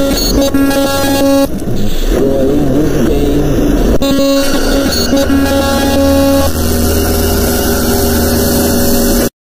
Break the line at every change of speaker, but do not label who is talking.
Destroying this game.